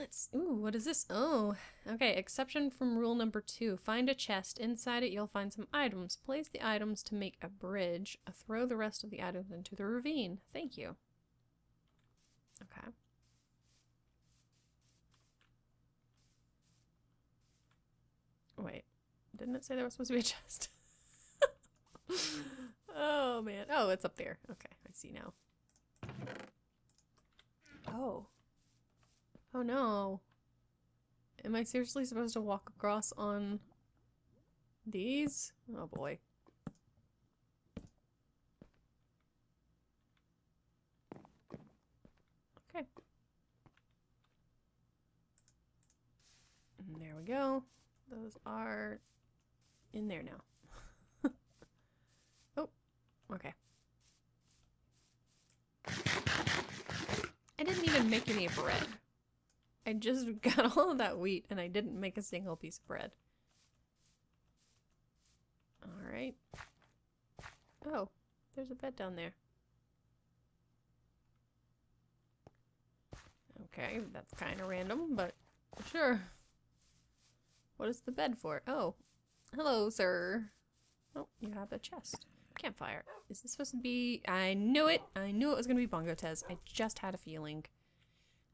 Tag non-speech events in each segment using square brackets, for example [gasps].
Let's. Ooh, what is this? Oh, okay. Exception from rule number two. Find a chest. Inside it, you'll find some items. Place the items to make a bridge. Uh, throw the rest of the items into the ravine. Thank you. Okay. Wait, didn't it say there was supposed to be a chest? [laughs] oh man. Oh, it's up there. Okay, I see now. Oh. Oh no. Am I seriously supposed to walk across on these? Oh boy. Okay. And there we go. Those are in there now. [laughs] oh, okay. I didn't even make any bread. I just [laughs] got all of that wheat and I didn't make a single piece of bread. Alright. Oh, there's a bed down there. Okay, that's kind of random, but sure. What is the bed for? Oh, hello, sir. Oh, you have a chest. Campfire. Is this supposed to be... I knew it! I knew it was going to be Bongo Tez. I just had a feeling.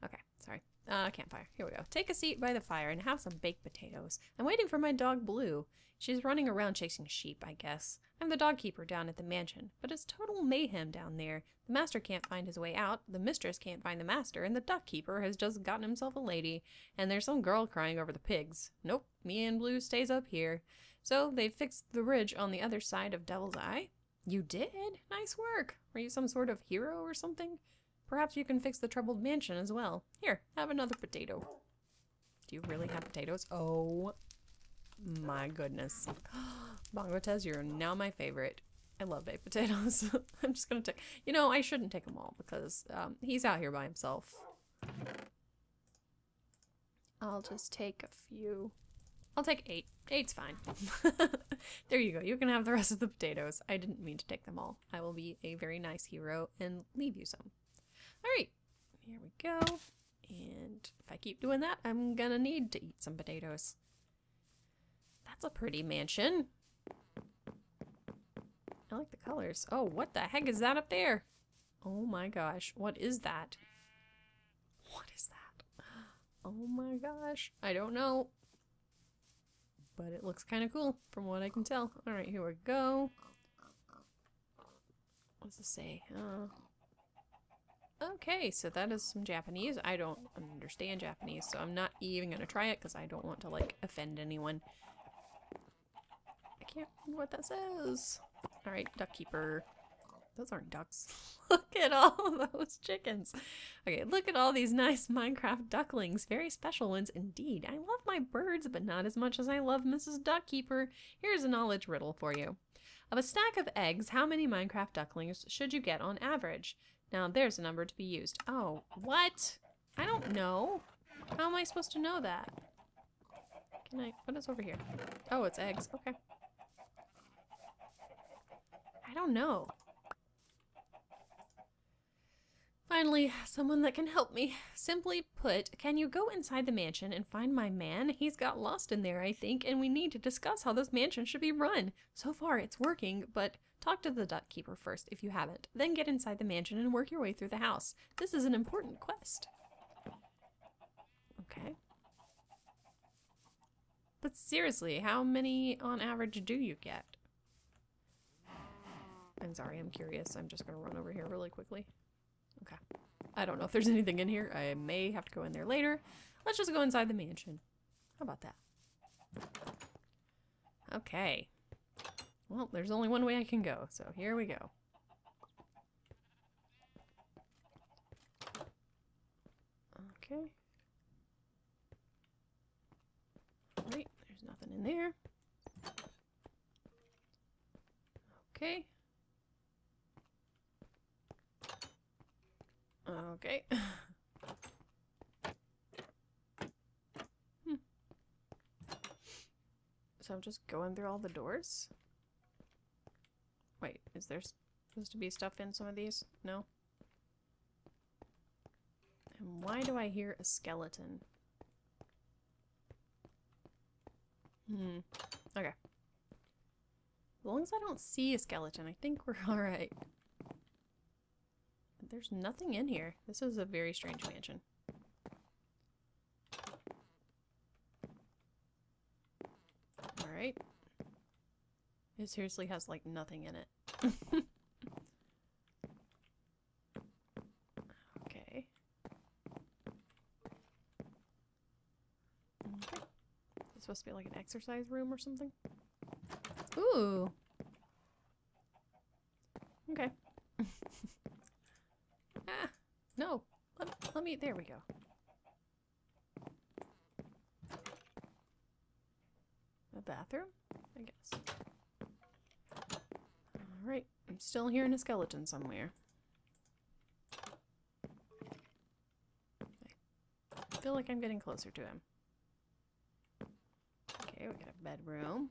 Okay, sorry. Uh, campfire. Here we go. Take a seat by the fire and have some baked potatoes. I'm waiting for my dog Blue. She's running around chasing sheep, I guess. I'm the dog keeper down at the mansion, but it's total mayhem down there. The master can't find his way out, the mistress can't find the master, and the duck keeper has just gotten himself a lady, and there's some girl crying over the pigs. Nope, me and Blue stays up here. So they fixed the ridge on the other side of Devil's Eye. You did? Nice work. Are you some sort of hero or something? Perhaps you can fix the troubled mansion as well. Here, have another potato. Do you really have potatoes? Oh my goodness. [gasps] Bongo Tez, you're now my favorite. I love baked potatoes. [laughs] I'm just gonna take, you know, I shouldn't take them all because um, he's out here by himself. I'll just take a few. I'll take eight. Eight's fine. [laughs] there you go. You can have the rest of the potatoes. I didn't mean to take them all. I will be a very nice hero and leave you some. Alright, here we go. And if I keep doing that, I'm gonna need to eat some potatoes. That's a pretty mansion. I like the colors. Oh, what the heck is that up there? Oh my gosh, what is that? What is that? Oh my gosh, I don't know. But it looks kind of cool from what I can tell. Alright, here we go. What does it say? Uh, Okay, so that is some Japanese. I don't understand Japanese, so I'm not even going to try it because I don't want to, like, offend anyone. I can't read what that says. Alright, duck keeper. Those aren't ducks. [laughs] look at all those chickens. Okay, look at all these nice Minecraft ducklings. Very special ones indeed. I love my birds, but not as much as I love Mrs. Duckkeeper. Here's a knowledge riddle for you. Of a stack of eggs, how many Minecraft ducklings should you get on average? Now there's a number to be used. Oh, what? I don't know. How am I supposed to know that? Can I, what is over here? Oh, it's eggs. Okay. I don't know. Finally, someone that can help me. Simply put, can you go inside the mansion and find my man? He's got lost in there, I think, and we need to discuss how this mansion should be run. So far, it's working, but talk to the duck keeper first if you haven't. Then get inside the mansion and work your way through the house. This is an important quest. Okay. But seriously, how many on average do you get? I'm sorry, I'm curious. I'm just to run over here really quickly. Okay. I don't know if there's [laughs] anything in here. I may have to go in there later. Let's just go inside the mansion. How about that? Okay. Well, there's only one way I can go, so here we go. Okay. Right, there's nothing in there. Okay. So I'm just going through all the doors? Wait, is there supposed to be stuff in some of these? No? And why do I hear a skeleton? Hmm. Okay. As long as I don't see a skeleton, I think we're [laughs] alright. There's nothing in here. This is a very strange mansion. It seriously has, like, nothing in it. [laughs] okay. Okay. It's supposed to be like an exercise room or something? Ooh. Okay. [laughs] ah, no. Let, let me, there we go. A bathroom? I guess. Alright, I'm still hearing a skeleton somewhere. I feel like I'm getting closer to him. Okay, we got a bedroom.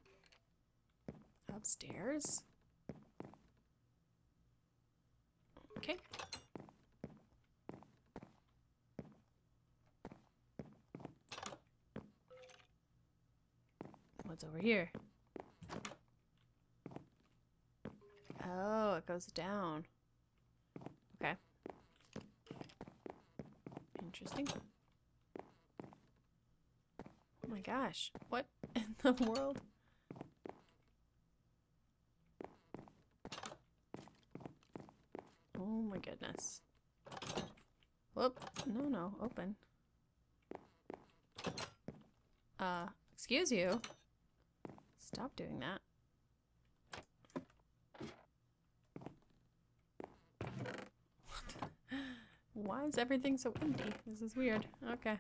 Upstairs. Okay. What's over here? Oh, it goes down. Okay. Interesting. Oh my gosh. What [laughs] in the world? Oh my goodness. Whoop. No, no. Open. Uh, excuse you. Stop doing that. Why is everything so empty? This is weird. Okay.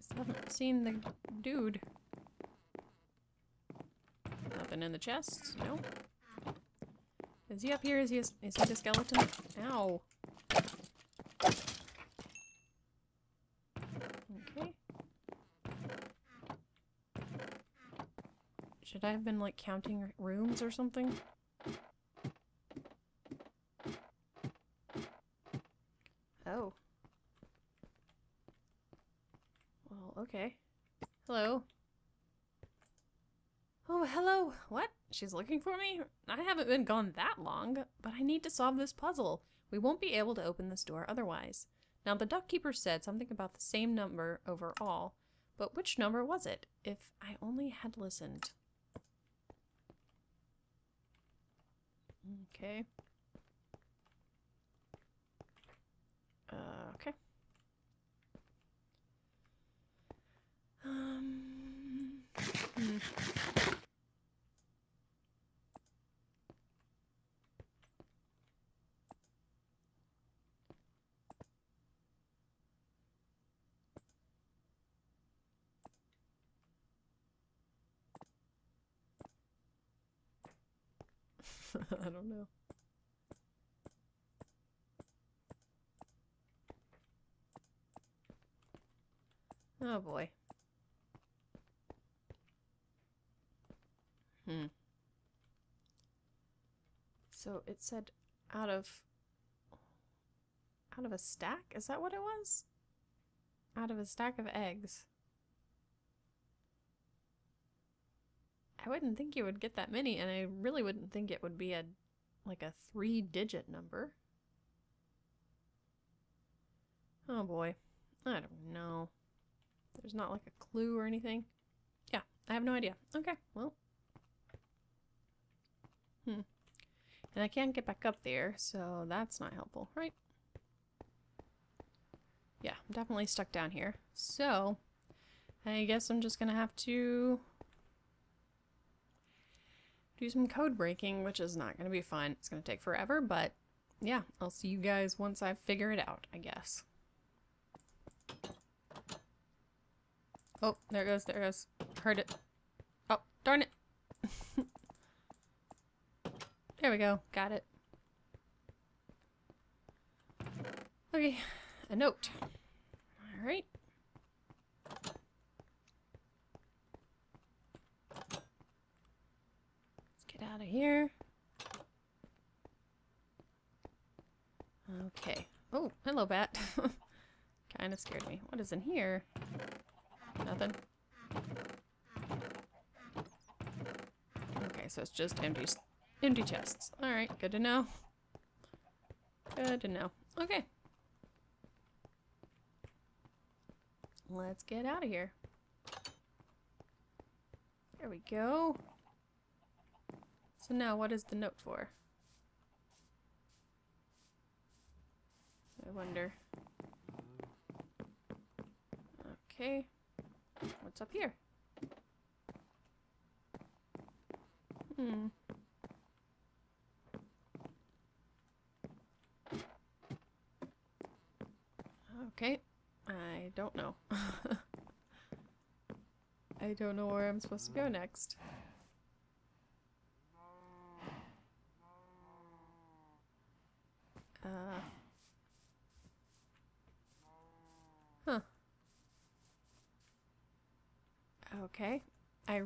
Still haven't seen the dude. Nothing in the chest? No. Is he up here? Is he, a, is he the skeleton? Ow. Okay. Should I have been like counting rooms or something? Oh. Well, okay. Hello. Oh, hello. What? She's looking for me? I haven't been gone that long, but I need to solve this puzzle. We won't be able to open this door otherwise. Now, the duck keeper said something about the same number overall, but which number was it? If I only had listened. Okay. Uh, okay. Um. hmm. [laughs] I don't know. Oh boy. Hmm. So it said out of out of a stack? Is that what it was? Out of a stack of eggs. I wouldn't think you would get that many, and I really wouldn't think it would be a like a three digit number. Oh boy. I don't know. There's not like a clue or anything. Yeah, I have no idea. Okay, well. Hmm. And I can't get back up there, so that's not helpful, right? Yeah, I'm definitely stuck down here. So, I guess I'm just gonna have to do some code breaking, which is not gonna be fun. It's gonna take forever, but yeah, I'll see you guys once I figure it out, I guess. Oh, there it goes, there it goes. Heard it. Oh, darn it. [laughs] there we go. Got it. Okay, a note. Alright. Let's get out of here. Okay. Oh, hello, bat. [laughs] kind of scared me. What is in here? Nothing? Okay, so it's just empty, empty chests. Alright, good to know. Good to know. Okay. Let's get out of here. There we go. So now what is the note for? I wonder. Okay. What's up here? Hmm. Okay. I don't know. [laughs] I don't know where I'm supposed to go next. Uh. Huh. Okay. I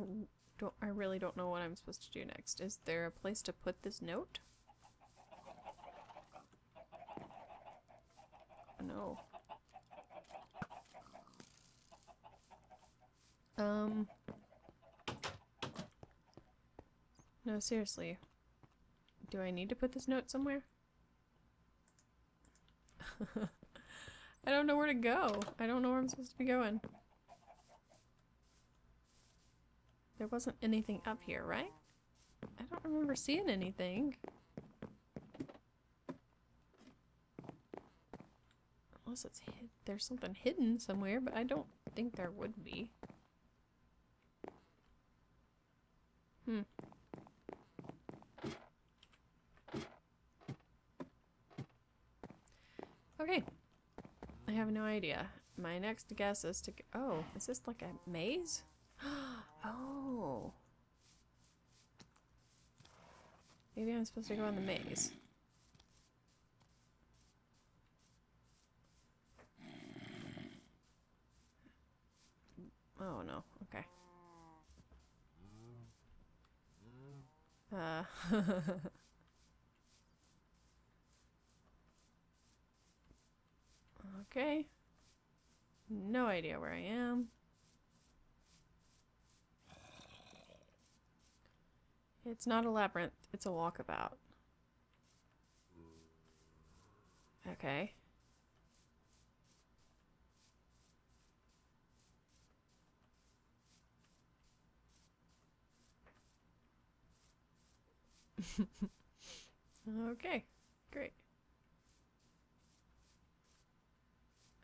don't I really don't know what I'm supposed to do next. Is there a place to put this note? No. Um. No, seriously. Do I need to put this note somewhere? [laughs] I don't know where to go. I don't know where I'm supposed to be going. There wasn't anything up here, right? I don't remember seeing anything. Unless it's hid there's something hidden somewhere, but I don't think there would be. Hmm. Okay. I have no idea. My next guess is to. Oh, is this like a maze? [gasps] oh. Maybe I'm supposed to go on the maze. Oh no, okay. Uh. [laughs] okay. No idea where I am. It's not a labyrinth, it's a walkabout. Okay. [laughs] okay, great.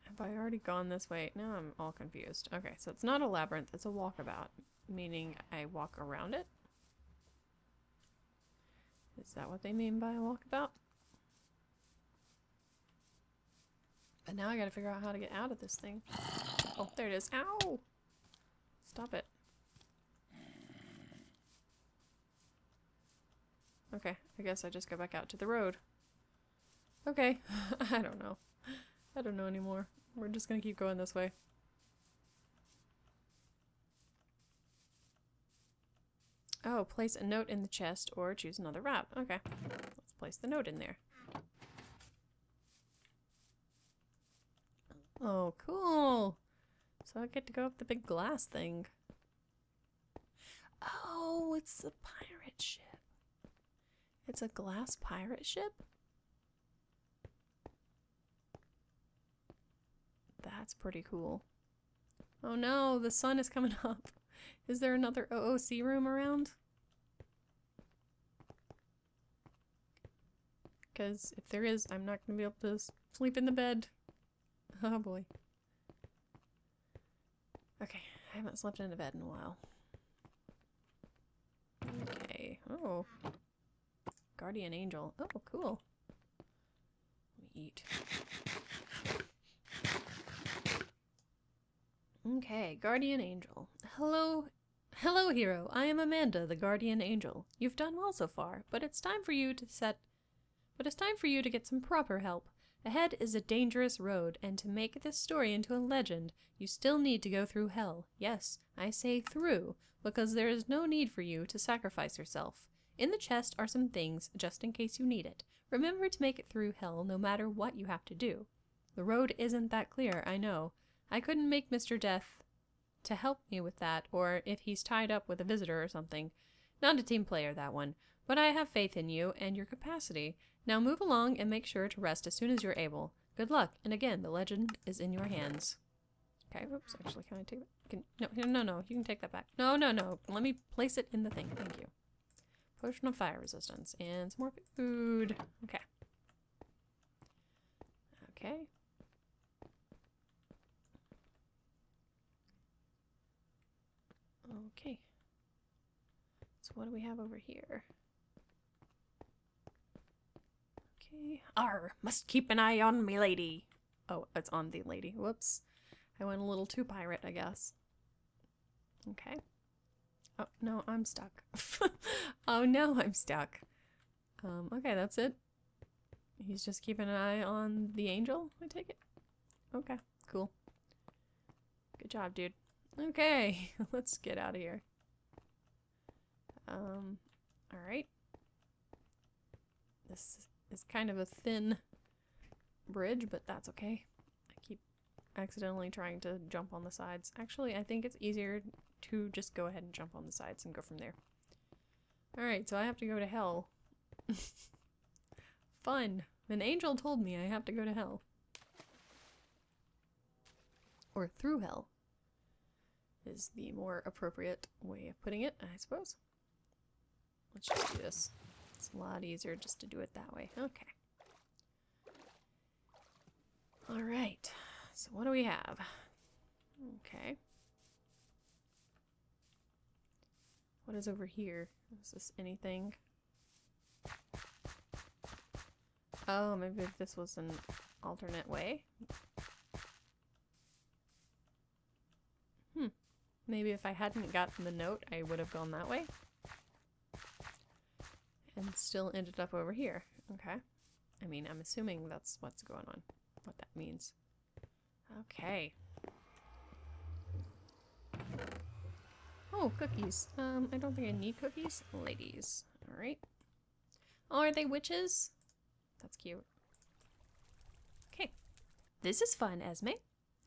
Have I already gone this way? Now I'm all confused. Okay, so it's not a labyrinth, it's a walkabout, meaning I walk around it? Is that what they mean by a walkabout? But now I gotta figure out how to get out of this thing. Oh, there it is. Ow! Stop it. Okay, I guess I just go back out to the road. Okay, [laughs] I don't know. I don't know anymore. We're just gonna keep going this way. Oh, place a note in the chest or choose another route. Okay, let's place the note in there. Oh, cool. So I get to go up the big glass thing. Oh, it's a pirate ship. It's a glass pirate ship? That's pretty cool. Oh no, the sun is coming [laughs] up. Is there another OOC room around? Because if there is, I'm not going to be able to sleep in the bed. [laughs] Oh boy. Okay, I haven't slept in a bed in a while. Okay. Oh. Guardian Angel. Oh, cool. Let me eat. Okay, Guardian Angel. Hello. Hello, hero. I am Amanda, the Guardian Angel. You've done well so far, but it's time for you to set but it's time for you to get some proper help. Ahead is a dangerous road, and to make this story into a legend, you still need to go through hell. Yes, I say through, because there is no need for you to sacrifice yourself. In the chest are some things, just in case you need it. Remember to make it through hell no matter what you have to do. The road isn't that clear, I know. I couldn't make Mr. Death to help me with that, or if he's tied up with a visitor or something. Not a team player, that one. But I have faith in you and your capacity. Now move along and make sure to rest as soon as you're able. Good luck, and again, the legend is in your hands. Okay, oops, actually, can I take that? Can, no, no, no, you can take that back. No, no, no, let me place it in the thing, thank you. Potion of fire resistance, and some more food. Okay. Okay. Okay. So what do we have over here? Okay. R must keep an eye on me lady. Oh, it's on the lady. Whoops. I went a little too pirate, I guess. Okay. Oh, no, I'm stuck. [laughs] oh no, I'm stuck. Um, okay, that's it. He's just keeping an eye on the angel, I take it? Okay, cool. Good job, dude. Okay, [laughs] let's get out of here. Um, alright. This is kind of a thin bridge, but that's okay. I keep accidentally trying to jump on the sides. Actually, I think it's easier to just go ahead and jump on the sides and go from there. Alright, so I have to go to hell. [laughs] Fun. An angel told me I have to go to hell. Or through hell is the more appropriate way of putting it, I suppose. Let's just do this. It's a lot easier just to do it that way. Okay. Alright, so what do we have? Okay. What is over here? Is this anything? Oh, maybe this was an alternate way? Hmm. Maybe if I hadn't gotten the note, I would have gone that way. And still ended up over here. Okay. I mean, I'm assuming that's what's going on. What that means. Okay. Oh, cookies. Um, I don't think I need cookies. Ladies. Alright. Oh, are they witches? That's cute. Okay. This is fun, Esme.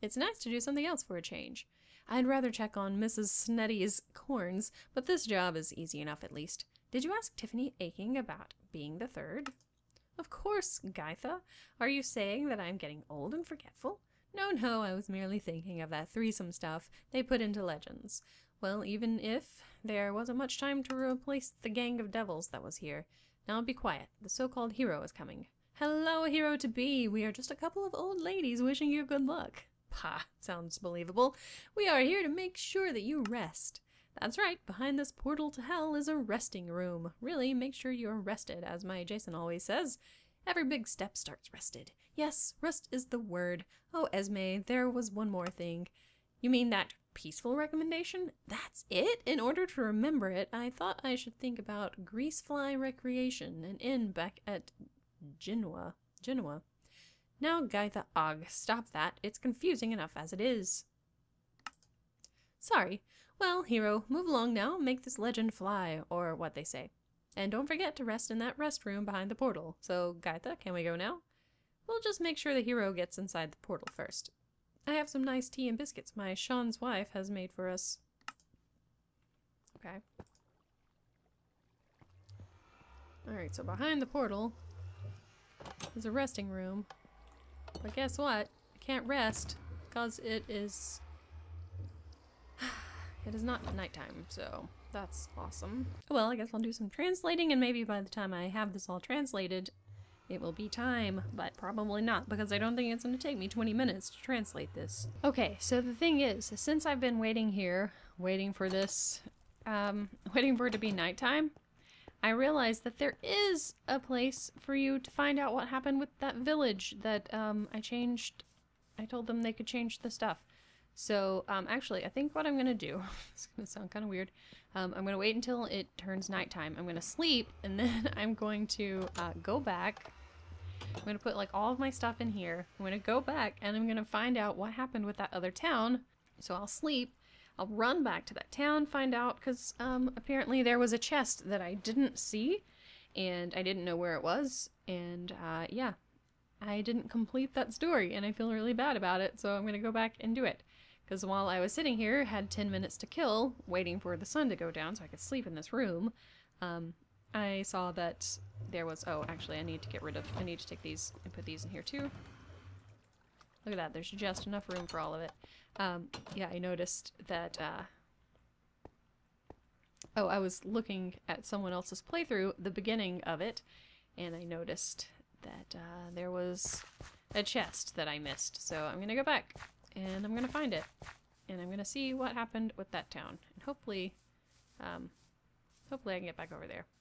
It's nice to do something else for a change. I'd rather check on Mrs. Snetty's corns, but this job is easy enough at least. Did you ask Tiffany Aching about being the third? Of course, Gytha. Are you saying that I'm getting old and forgetful? No, no, I was merely thinking of that threesome stuff they put into legends. Well, even if there wasn't much time to replace the gang of devils that was here. Now be quiet. The so-called hero is coming. Hello, hero to be. We are just a couple of old ladies wishing you good luck. Pah, sounds believable. We are here to make sure that you rest. That's right, behind this portal to hell is a resting room. Really, make sure you're rested, as my Jason always says. Every big step starts rested. Yes, rest is the word. Oh, Esme, there was one more thing. You mean that peaceful recommendation? That's it? In order to remember it, I thought I should think about Greasefly Recreation, an inn back at Genoa. Genoa. Now, Gytha Ogg, stop that. It's confusing enough as it is. Sorry. Well, hero, move along now, make this legend fly, or what they say. And don't forget to rest in that rest room behind the portal. So, Gytha, can we go now? We'll just make sure the hero gets inside the portal first. I have some nice tea and biscuits my Sean's wife has made for us. Okay. Alright, so behind the portal is a resting room. But guess what? I can't rest because it is it is not nighttime, so that's awesome. Well, I guess I'll do some translating, and maybe by the time I have this all translated, it will be time, but probably not, because I don't think it's going to take me 20 minutes to translate this. Okay, so the thing is, since I've been waiting here, waiting for this, um, [laughs] waiting for it to be nighttime, I realized that there is a place for you to find out what happened with that village that, um, I changed, I told them they could change the stuff. So, um, actually, I think what I'm gonna do, [laughs] it's gonna sound kind of weird, um, I'm gonna wait until it turns nighttime. I'm gonna sleep, and [laughs] then I'm going to uh, go back. I'm gonna put like all of my stuff in here. I'm gonna go back, and I'm gonna find out what happened with that other town. So I'll sleep. I'll run back to that town, find out, because um, apparently there was a chest that I didn't see, and I didn't know where it was, and uh, yeah, I didn't complete that story, and I feel really bad about it, so I'm gonna go back and do it. Because while I was sitting here, had 10 minutes to kill, waiting for the sun to go down so I could sleep in this room, um, I saw that there was. Oh, actually, I need to get rid of. I need to take these and put these in here too. Look at that. There's just enough room for all of it. Um, yeah, I noticed that. Uh, oh, I was looking at someone else's playthrough, the beginning of it, and I noticed that uh, there was a chest that I missed. So I'm gonna go back and I'm gonna find it, and I'm gonna see what happened with that town, and hopefully, um, hopefully I can get back over there.